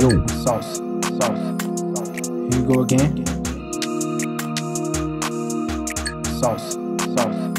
sauce, sauce. Here you go again. Sauce, sauce.